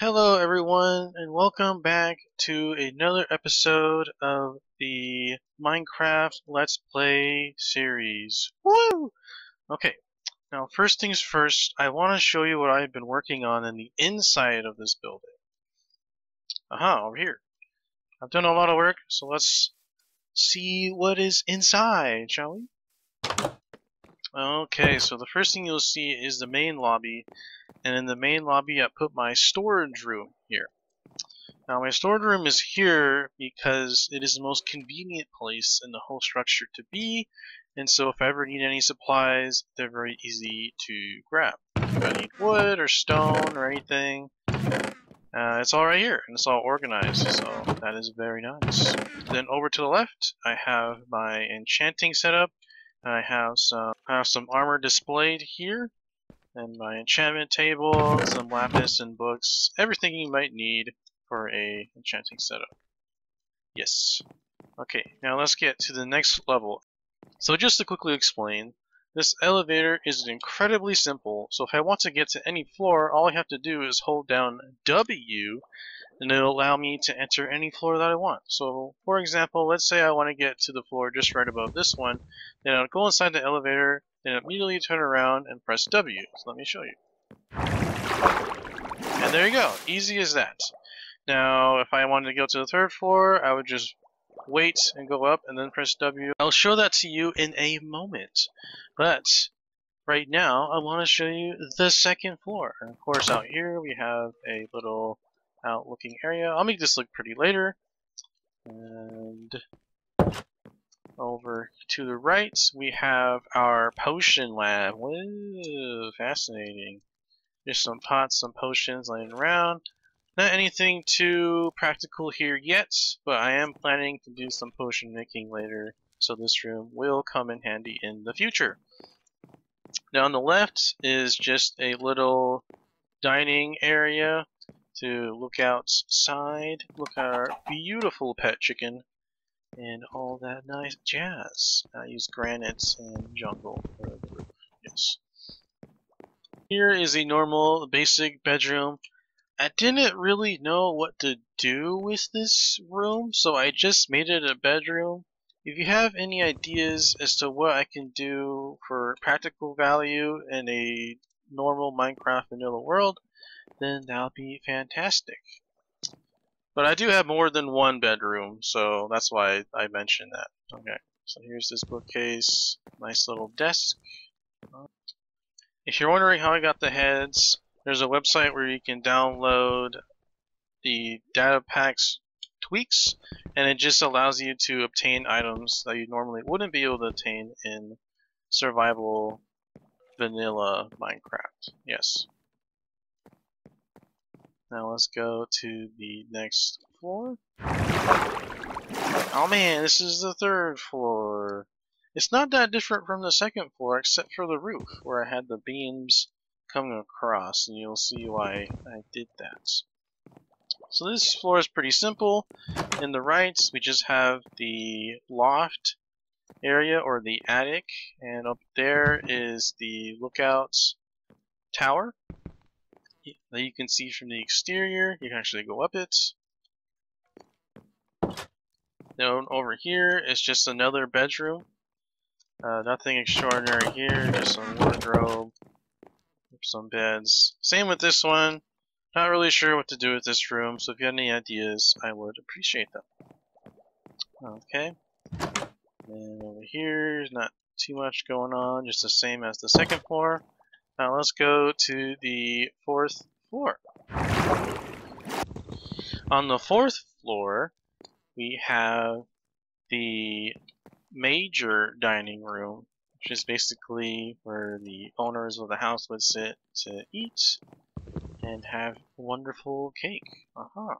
Hello everyone and welcome back to another episode of the Minecraft Let's Play series. Woo! Okay, now first things first, I want to show you what I've been working on in the inside of this building. Aha, over here. I've done a lot of work, so let's see what is inside, shall we? Okay, so the first thing you'll see is the main lobby, and in the main lobby I put my storage room here. Now my storage room is here because it is the most convenient place in the whole structure to be, and so if I ever need any supplies, they're very easy to grab. If I need wood or stone or anything, uh, it's all right here, and it's all organized, so that is very nice. Then over to the left, I have my enchanting setup, I have some I have some armor displayed here, and my enchantment table, some lapis and books, everything you might need for a enchanting setup. Yes. Okay, now let's get to the next level. So just to quickly explain, this elevator is incredibly simple, so if I want to get to any floor, all I have to do is hold down W and it'll allow me to enter any floor that I want. So, for example, let's say I want to get to the floor just right above this one, then I'll go inside the elevator, then immediately turn around and press W. So let me show you. And there you go, easy as that. Now, if I wanted to go to the third floor, I would just wait and go up and then press W. I'll show that to you in a moment. But right now, I want to show you the second floor. And of course, out here we have a little out looking area. I'll make this look pretty later. And over to the right, we have our potion lab. Whoa, fascinating. There's some pots, some potions laying around. Not anything too practical here yet, but I am planning to do some potion making later, so this room will come in handy in the future. Now on the left is just a little dining area to look outside, look at our beautiful pet chicken, and all that nice jazz. I use granite and jungle for the roof. Yes. Here is a normal, basic bedroom. I didn't really know what to do with this room, so I just made it a bedroom. If you have any ideas as to what I can do for practical value in a normal Minecraft vanilla world, then that'll be fantastic. But I do have more than one bedroom, so that's why I mentioned that. Okay, so here's this bookcase, nice little desk. If you're wondering how I got the heads, there's a website where you can download the data packs tweaks, and it just allows you to obtain items that you normally wouldn't be able to obtain in survival vanilla Minecraft. Yes. Now let's go to the next floor. Oh man, this is the third floor. It's not that different from the second floor except for the roof where I had the beams coming across and you'll see why I did that. So this floor is pretty simple. In the right we just have the loft area or the attic and up there is the lookout tower that you can see from the exterior. You can actually go up it. Then over here is just another bedroom. Uh, nothing extraordinary here, just some wardrobe, some beds. Same with this one. Not really sure what to do with this room, so if you have any ideas, I would appreciate them. Okay. And over here, not too much going on, just the same as the second floor. Now let's go to the fourth floor. On the fourth floor, we have the major dining room, which is basically where the owners of the house would sit to eat and have wonderful cake. Aha.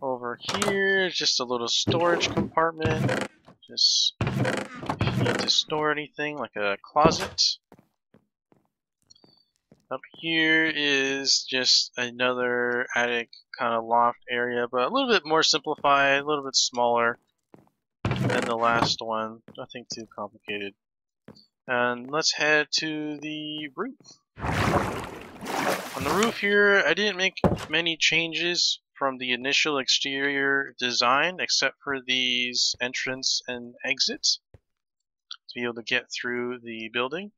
Over here is just a little storage compartment. Just need to store anything, like a closet. Up here is just another attic kind of loft area, but a little bit more simplified, a little bit smaller than the last one. Nothing too complicated. And let's head to the roof. On the roof here, I didn't make many changes from the initial exterior design except for these entrance and exits to be able to get through the building.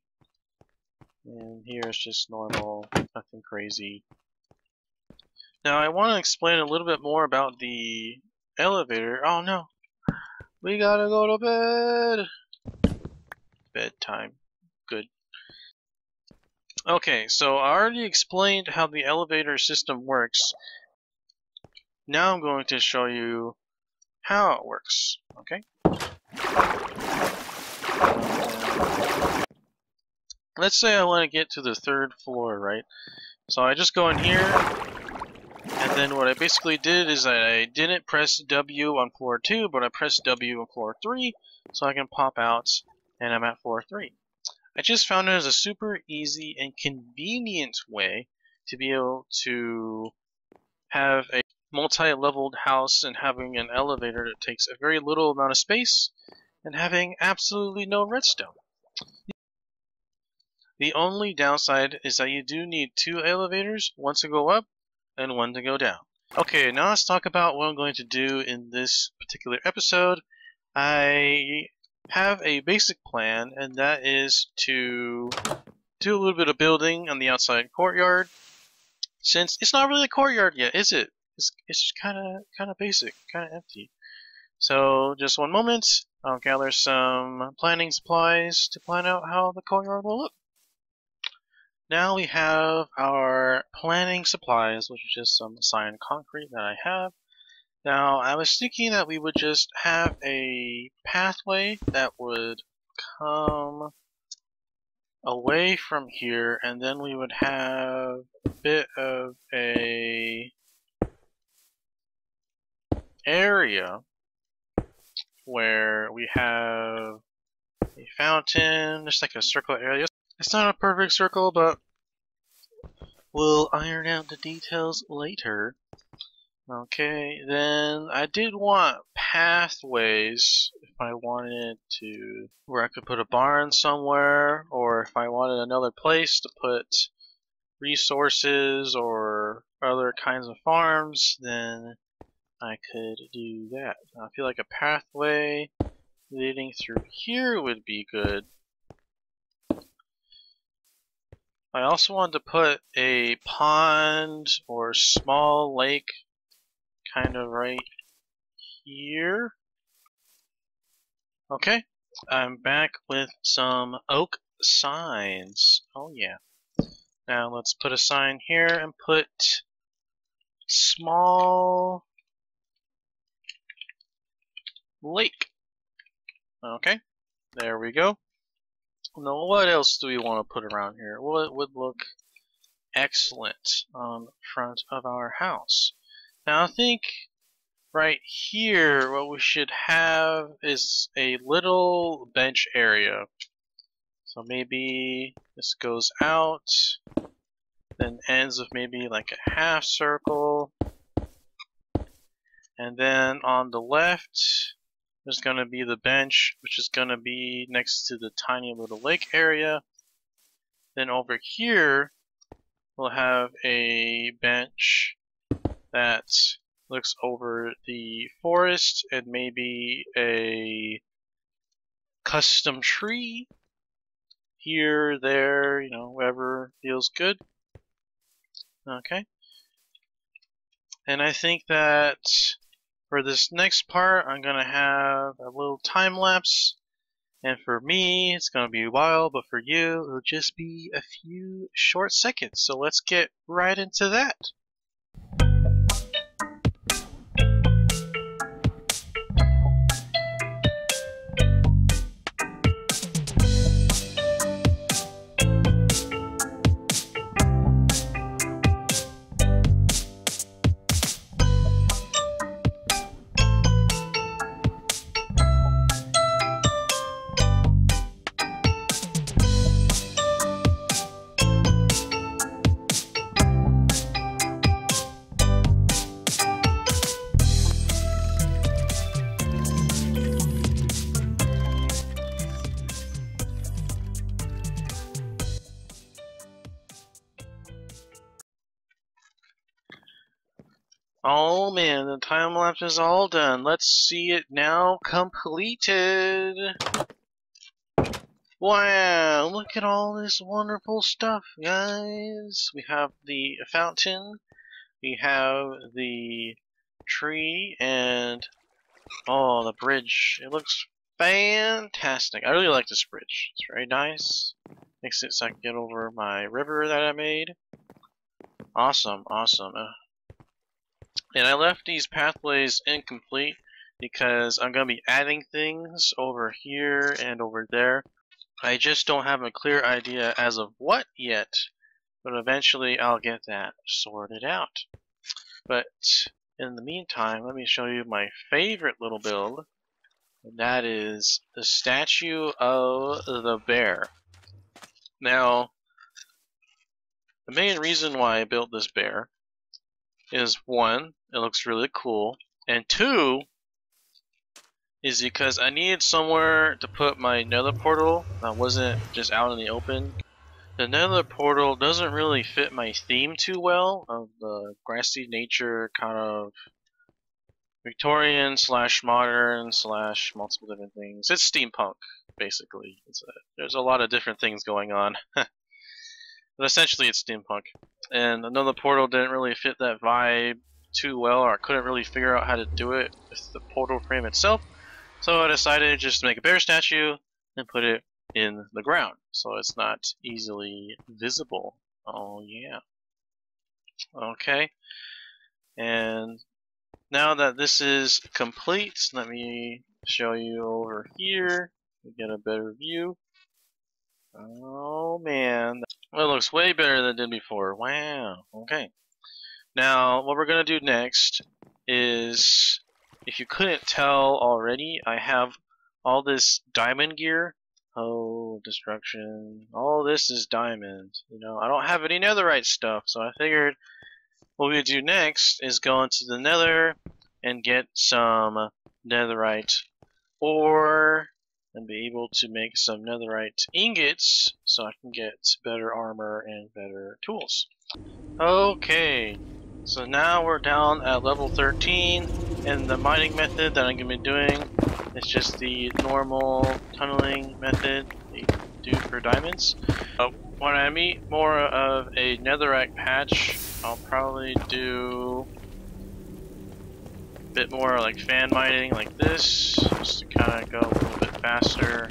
And here it's just normal, nothing crazy. Now I want to explain a little bit more about the elevator. Oh no, we gotta go to bed. Bedtime. Good. Okay, so I already explained how the elevator system works. Now I'm going to show you how it works. Okay? Let's say I want to get to the third floor, right? So I just go in here, and then what I basically did is I didn't press W on floor 2, but I pressed W on floor 3, so I can pop out, and I'm at floor 3. I just found it as a super easy and convenient way to be able to have a multi-leveled house and having an elevator that takes a very little amount of space and having absolutely no redstone. The only downside is that you do need two elevators, one to go up and one to go down. Okay, now let's talk about what I'm going to do in this particular episode. I have a basic plan, and that is to do a little bit of building on the outside courtyard. Since it's not really a courtyard yet, is it? It's, it's just kind of kind of basic, kind of empty. So just one moment, I'll gather some planning supplies to plan out how the courtyard will look. Now we have our planning supplies, which is just some cyan concrete that I have. Now, I was thinking that we would just have a pathway that would come away from here, and then we would have a bit of a area where we have a fountain, just like a circle area. It's not a perfect circle, but we'll iron out the details later. Okay, then I did want pathways if I wanted to, where I could put a barn somewhere, or if I wanted another place to put resources or other kinds of farms, then I could do that. I feel like a pathway leading through here would be good. I also wanted to put a pond or small lake kind of right here. Okay, I'm back with some oak signs. Oh yeah. Now let's put a sign here and put small lake. Okay, there we go. Now, what else do we want to put around here? What would look excellent on front of our house? Now, I think right here, what we should have is a little bench area. So maybe this goes out, then ends with maybe like a half circle. And then on the left, there's going to be the bench, which is going to be next to the tiny little lake area. Then over here, we'll have a bench that looks over the forest and maybe a custom tree here, there, you know, wherever feels good. Okay. And I think that for this next part, I'm going to have a little time lapse. And for me, it's going to be a while, but for you, it'll just be a few short seconds. So let's get right into that. Oh man, the time lapse is all done. Let's see it now completed. Wow, look at all this wonderful stuff, guys. We have the fountain, we have the tree, and oh, the bridge. It looks fantastic. I really like this bridge. It's very nice. Makes it so I can get over my river that I made. Awesome, awesome. Uh, and I left these pathways incomplete because I'm going to be adding things over here and over there. I just don't have a clear idea as of what yet, but eventually I'll get that sorted out. But in the meantime, let me show you my favorite little build, and that is the statue of the bear. Now, the main reason why I built this bear is one, it looks really cool, and two, is because I needed somewhere to put my nether portal that wasn't just out in the open. The nether portal doesn't really fit my theme too well of the grassy nature kind of Victorian slash modern slash multiple different things. It's steampunk, basically. A, there's a lot of different things going on. but essentially it's steampunk. And a nether portal didn't really fit that vibe too well, or I couldn't really figure out how to do it with the portal frame itself. So I decided just to make a bear statue and put it in the ground so it's not easily visible. Oh yeah. Okay. And now that this is complete, let me show you over here. We get a better view. Oh man. Well, it looks way better than it did before. Wow. Okay. Now, what we're going to do next is if you couldn't tell already, I have all this diamond gear. Oh, destruction. All this is diamond. You know, I don't have any netherite stuff, so I figured what we do next is go into the nether and get some netherite ore and be able to make some netherite ingots so I can get better armor and better tools. Okay, so now we're down at level 13, and the mining method that I'm going to be doing is just the normal tunneling method you do for diamonds. Uh, when I meet more of a netherite patch, I'll probably do a bit more like fan mining like this, just to kind of go a little bit faster.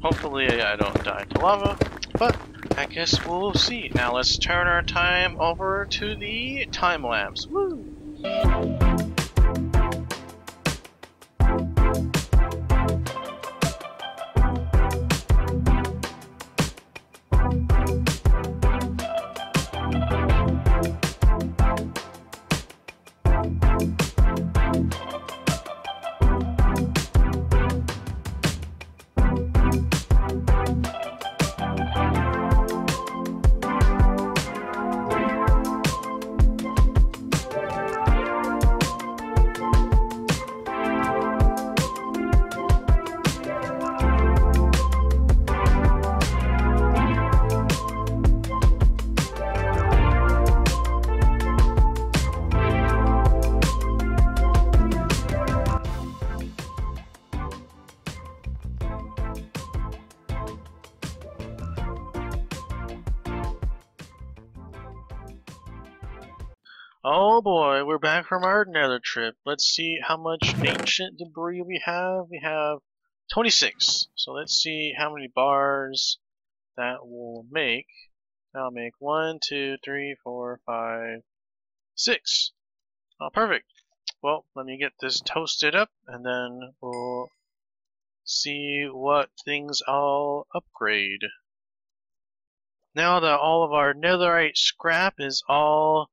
Hopefully I don't die to lava, but I guess we'll see. Now let's turn our time over to the time lapse. Woo! We're back from our nether trip. Let's see how much ancient debris we have. We have 26. So let's see how many bars that will make. I'll make one, two, three, four, five, six. Oh, perfect. Well, let me get this toasted up and then we'll see what things I'll upgrade. Now that all of our netherite scrap is all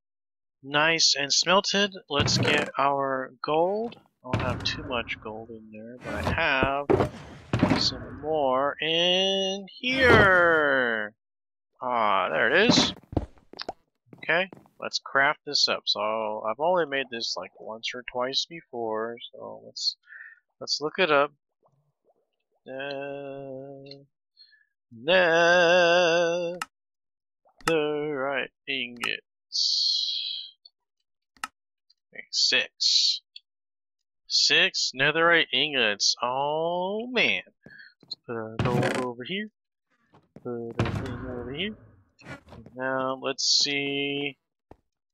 nice and smelted. Let's get our gold. I don't have too much gold in there, but I have some more in here. Ah, there it is. Okay, let's craft this up. So I've only made this like once or twice before, so let's let's look it up. Uh, netherite ingots. Six. Six netherite ingots. Oh man. Let's put a gold over here. Put over here. Now let's see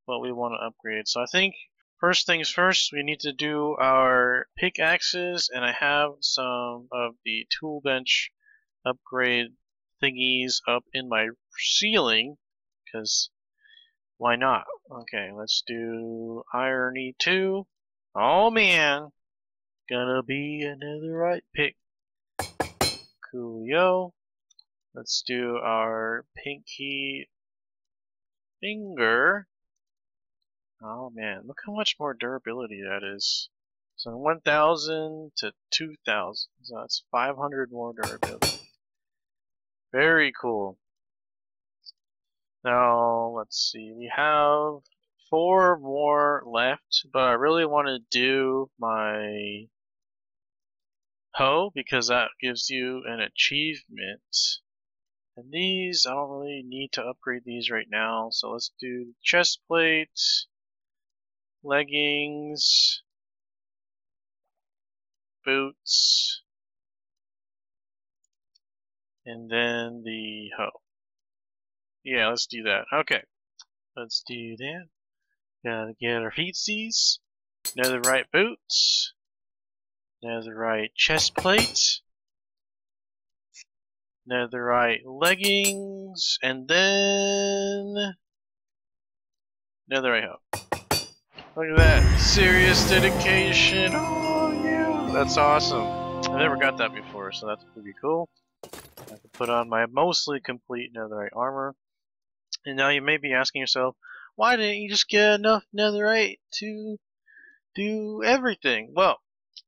what we want to upgrade. So I think first things first, we need to do our pickaxes, and I have some of the tool bench upgrade thingies up in my ceiling, because why not? Okay, let's do irony 2. Oh man, gonna be a netherite pick. Coolio. Let's do our pinky finger. Oh man, look how much more durability that is. So 1000 to 2000, so that's 500 more durability. Very cool. Now, let's see, we have four more left, but I really want to do my hoe because that gives you an achievement. And these, I don't really need to upgrade these right now, so let's do chest plate, leggings, boots, and then the hoe. Yeah, let's do that. Okay, let's do that. Gotta get our feetsies, netherite boots, right chest plate, right leggings, and then A netherite hoe. Look at that. Serious dedication. Oh, yeah. That's awesome. I never got that before, so that's pretty cool. I can put on my mostly complete netherite armor. And now you may be asking yourself, why didn't you just get enough netherite to do everything? Well,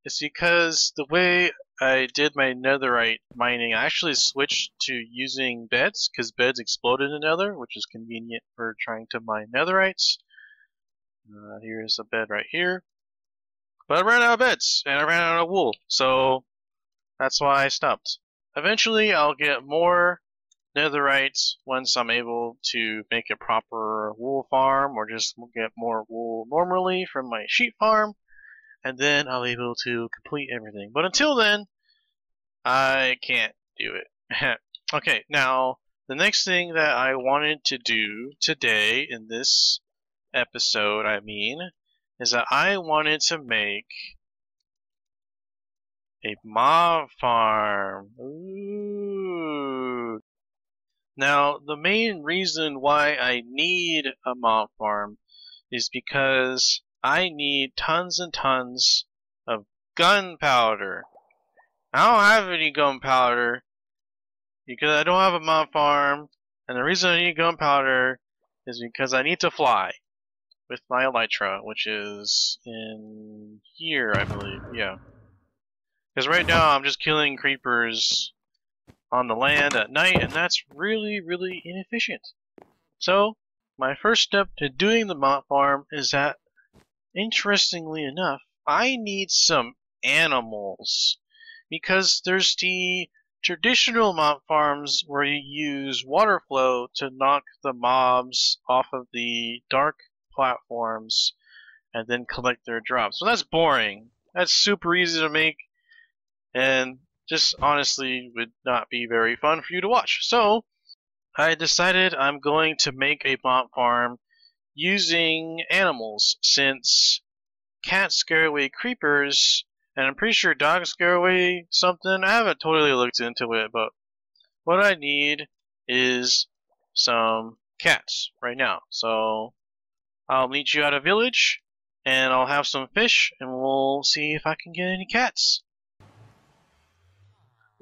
it's because the way I did my netherite mining, I actually switched to using beds, because beds explode in the nether, which is convenient for trying to mine netherites. Uh, here's a bed right here. But I ran out of beds, and I ran out of wool, so that's why I stopped. Eventually, I'll get more netherite once I'm able to make a proper wool farm or just get more wool normally from my sheep farm and then I'll be able to complete everything. But until then, I can't do it. okay, now the next thing that I wanted to do today in this episode, I mean, is that I wanted to make a mob farm. Ooh. Now, the main reason why I need a mob farm is because I need tons and tons of gunpowder. I don't have any gunpowder because I don't have a mob farm, and the reason I need gunpowder is because I need to fly with my elytra, which is in here, I believe. Yeah. Because right now I'm just killing creepers on the land at night, and that's really, really inefficient. So, my first step to doing the mob farm is that, interestingly enough, I need some animals. Because there's the traditional mob farms where you use water flow to knock the mobs off of the dark platforms and then collect their drops. So that's boring. That's super easy to make and just honestly would not be very fun for you to watch. So I decided I'm going to make a mob farm using animals since cats scare away creepers and I'm pretty sure dogs scare away something. I haven't totally looked into it, but what I need is some cats right now. So I'll meet you at a village and I'll have some fish and we'll see if I can get any cats.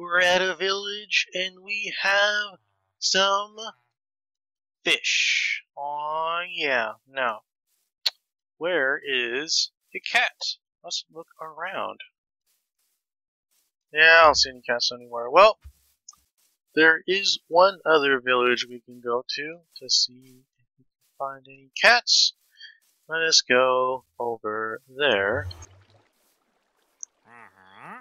We're at a village and we have some fish. Oh yeah. Now, where is the cat? Let's look around. Yeah, I don't see any cats anywhere. Well, there is one other village we can go to to see if we can find any cats. Let us go over there.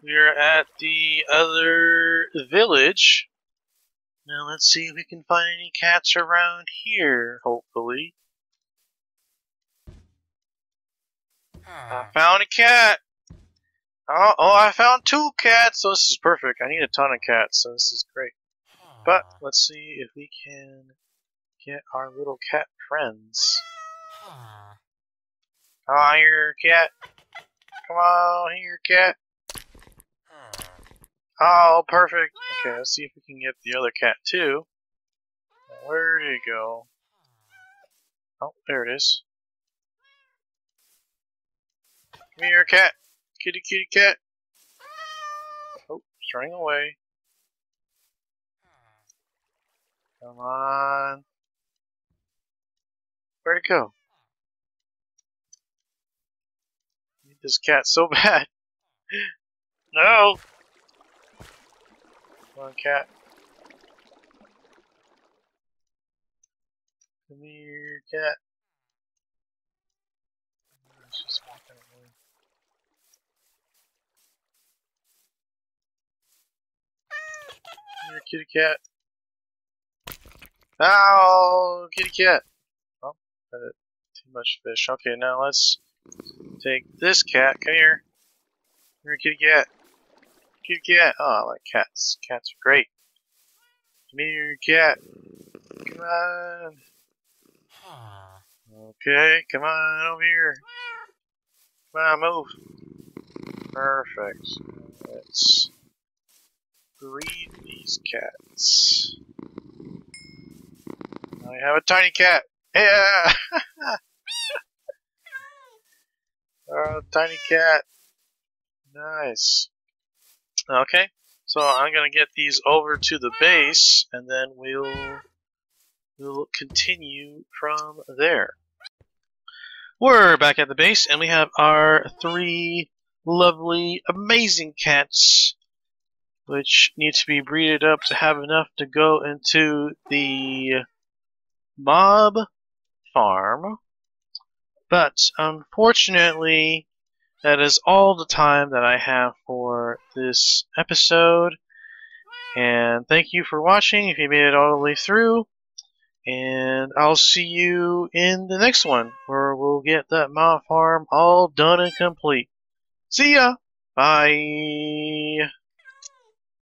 We're at the other village. Now let's see if we can find any cats around here, hopefully. I ah. found a cat. Oh, oh, I found two cats. So this is perfect. I need a ton of cats, so this is great. But ah. let's see if we can get our little cat friends. Oh, here, cat. Come on, here, cat. Oh, perfect. Okay, let's see if we can get the other cat too. Where did it go? Oh, there it is. Come here, cat. Kitty, kitty, cat. Oh, it's running away. Come on. Where'd it go? need this cat so bad. no! Come on, cat. Come here, cat. Oh, She's walking away. Come here, kitty cat. Ow! Kitty cat! Oh, too much fish. Okay, now let's take this cat. Come here. Come here, kitty cat. Kitty cat. Oh, I like cats. Cats are great. Come here, cat. Come on. Okay, come on over here. Come on, move. Perfect. Let's breed these cats. I have a tiny cat. Yeah! oh, tiny cat. Nice. Okay, so I'm gonna get these over to the base, and then we'll we'll continue from there. We're back at the base, and we have our three lovely, amazing cats, which need to be breeded up to have enough to go into the mob farm. But unfortunately, that is all the time that I have for this episode. And thank you for watching if you made it all the way through. And I'll see you in the next one where we'll get that mob farm all done and complete. See ya! Bye!